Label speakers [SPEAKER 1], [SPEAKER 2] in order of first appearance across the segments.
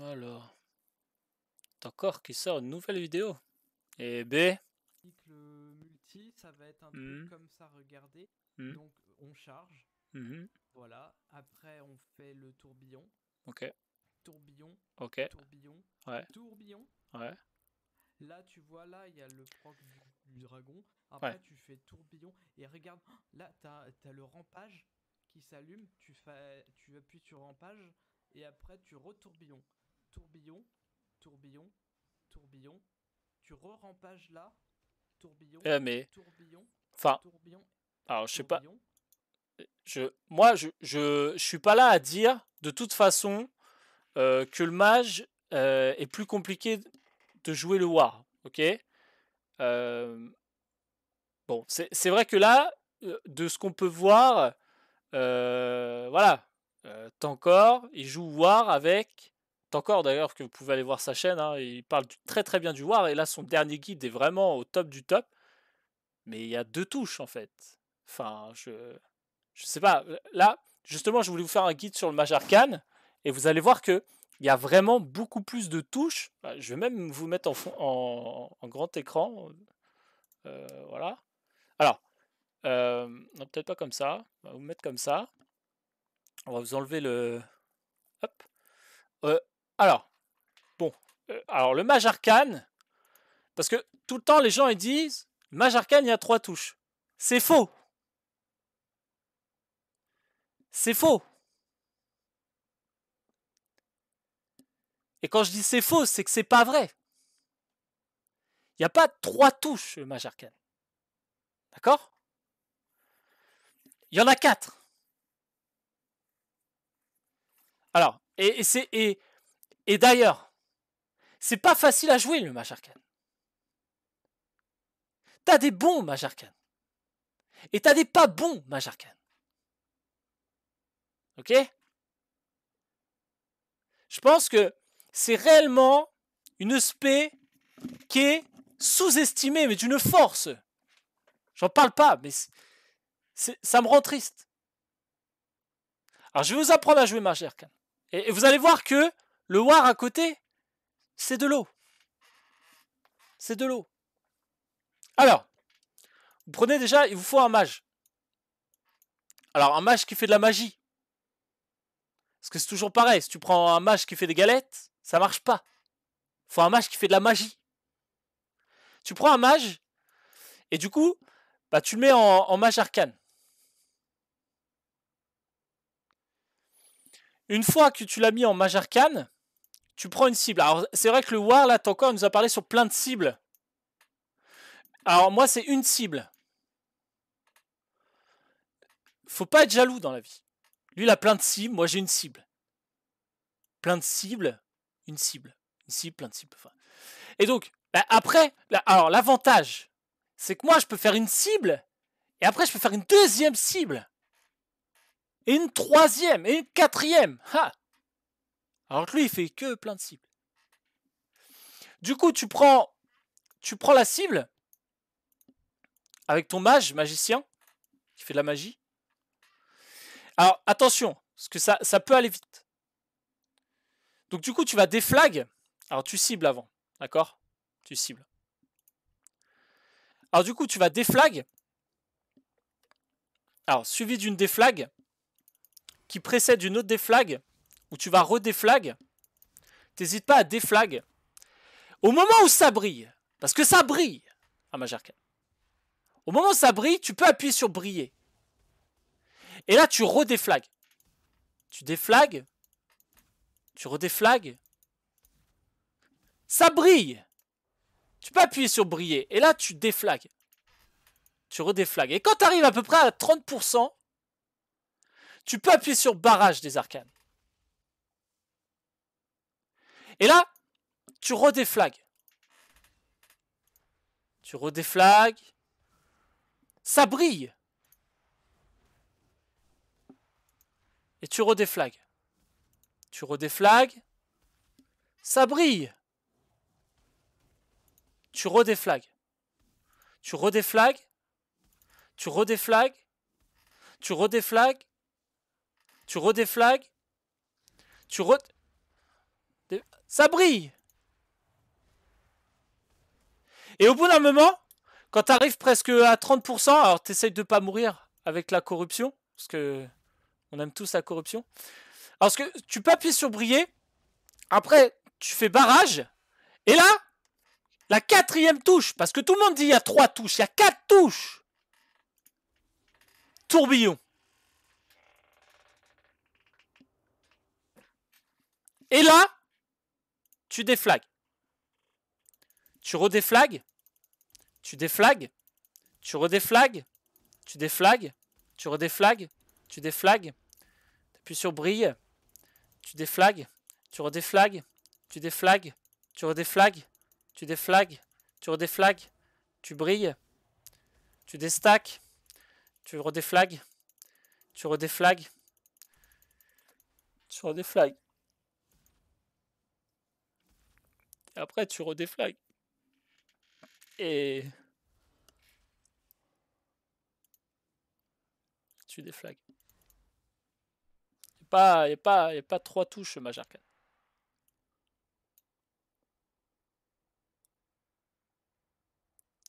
[SPEAKER 1] Alors. Encore qui sort une nouvelle vidéo? Et B.
[SPEAKER 2] Le multi, ça va être un
[SPEAKER 1] Mhm.
[SPEAKER 2] truc comme ça, regardez.
[SPEAKER 1] Mhm.
[SPEAKER 2] Donc on charge,
[SPEAKER 1] Mhm.
[SPEAKER 2] voilà. Après on fait le tourbillon,
[SPEAKER 1] Ok.
[SPEAKER 2] tourbillon,
[SPEAKER 1] Ok.
[SPEAKER 2] tourbillon,
[SPEAKER 1] Ouais.
[SPEAKER 2] tourbillon.
[SPEAKER 1] Ouais.
[SPEAKER 2] Là tu vois là il y a le proc du, du dragon. Après
[SPEAKER 1] Ouais.
[SPEAKER 2] tu fais tourbillon et regarde oh, là t'as as le rampage qui s'allume. Tu fais tu appuies sur rampage et après tu retourbillon, tourbillon, tourbillon, tourbillon. Tu re-rampages là, tourbillon,
[SPEAKER 1] Eh, mais.
[SPEAKER 2] tourbillon,
[SPEAKER 1] Enfin.
[SPEAKER 2] tourbillon.
[SPEAKER 1] Alors, je sais pas. Je, moi, je, je, je suis pas là à dire, de toute façon, euh, que le mage euh, est plus compliqué de jouer le war. Ok? Euh, Bon, c'est vrai que là, euh, de ce qu'on peut voir, euh, voilà, euh, Tankor, il joue war avec. Tankor d'ailleurs, que vous pouvez aller voir sa chaîne, hein, il parle très très bien du war, et là son dernier guide est vraiment au top du top. Mais il y a deux touches en fait. Enfin, je. Je sais pas. Là, justement, je voulais vous faire un guide sur le mage arcane, et vous allez voir que il y a vraiment beaucoup plus de touches. Bah, Je vais même vous mettre en, fond- en, grand écran. Euh, voilà. Alors, euh, peut-être pas comme ça. Vous mettre comme ça. On va vous enlever le. Hop. Euh, alors, bon. Euh, alors, le mage arcane. Parce que tout le temps, les gens ils disent mage arcane, il y a trois touches. C'est faux. C'est faux. Et quand je dis c'est faux, c'est que c'est pas vrai. Il n'y a pas trois touches, le mage arcane. D'accord? Il y en a quatre. Alors, et, c'est et d'ailleurs, c'est pas facile à jouer le mage. T'as des bons mages arcanes. Et t'as des pas bons mages arcanes. Ok? Je pense que c'est réellement une spé qui est sous-estimée, mais d'une force. J'en parle pas, mais ça me rend triste. Alors je vais vous apprendre à jouer mage arcane. Et vous allez voir que le war à côté, c'est de l'eau. C'est de l'eau. Alors, vous prenez déjà, il vous faut un mage. Alors, un mage qui fait de la magie. Parce que c'est toujours pareil, si tu prends un mage qui fait des galettes, ça marche pas. faut un mage qui fait de la magie. Tu prends un mage, et du coup, bah, tu le mets en, en mage arcane. Une fois que tu l'as mis en mage arcane, tu prends une cible. Alors, c'est vrai que le War, là, encore, nous a parlé sur plein de cibles. Alors, moi, c'est une cible. Faut pas être jaloux dans la vie. Lui, il a plein de cibles. Moi, j'ai une cible. Plein de cibles, une cible. Une cible, plein de cibles. Et donc, bah, après, là, alors l'avantage, c'est que moi, je peux faire une cible. Et après, je peux faire une deuxième cible. Et une troisième. Et une quatrième. Ha alors que lui, il fait que plein de cibles. Du coup, tu prends, tu prends la cible avec ton mage, magicien, qui fait de la magie. Alors, attention, parce que ça, ça peut aller vite. Donc, du coup, tu vas déflag. Alors, tu cibles avant, d'accord? Tu cibles. Alors, du coup, tu vas déflag. Alors, suivi d'une déflag qui précède une autre déflag où tu vas redéflag. T'hésites pas à déflag. Au moment où ça brille, parce que ça brille à Majarkan. Au moment où ça brille, tu peux appuyer sur briller. Et là, tu redéflagues. Tu déflagues. Tu redéflagues. Ça brille. Tu peux appuyer sur briller. Et là, tu déflagues. Tu redéflagues. Et quand tu arrives à peu près à 30%, tu peux appuyer sur barrage des arcanes. Et là, tu redéflagues. Tu redéflagues. Ça brille. Et tu redéflagues. Tu redéflagues. Ça brille. Tu redéflagues. Tu redéflagues. Tu redéflagues. Tu redéflagues. Tu redéflagues. Tu re... Ça brille. Et au bout d'un moment, quand tu arrives presque à 30%, alors tu essayes de pas mourir avec la corruption, parce que on aime tous la corruption. Alors que tu peux appuyer sur briller, après tu fais barrage, et là, la quatrième touche, parce que tout le monde dit il y a trois touches, il y a quatre touches. Tourbillon. Et là, tu déflagues. Tu redéflagues. Tu déflagues. Tu redéflagues. Tu déflagues. Tu redéflagues. Tu déflagues. Puis sur brille. Tu déflagues. Tu redéflagues. Tu déflagues. Tu redéflagues. Tu déflagues. Tu redéflagues. Tu brilles. Tu déstaques. Tu redéflagues. Tu redéflagues. Tu redéflagues. Et après, tu redéflagues. Et. Tu déflagues. Il n'y a, a, pas, y a pas trois touches Mage Arcane.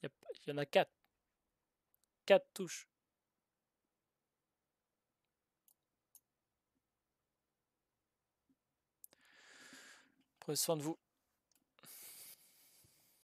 [SPEAKER 1] Il y, y en a quatre. Quatre touches. Prenez soin de vous.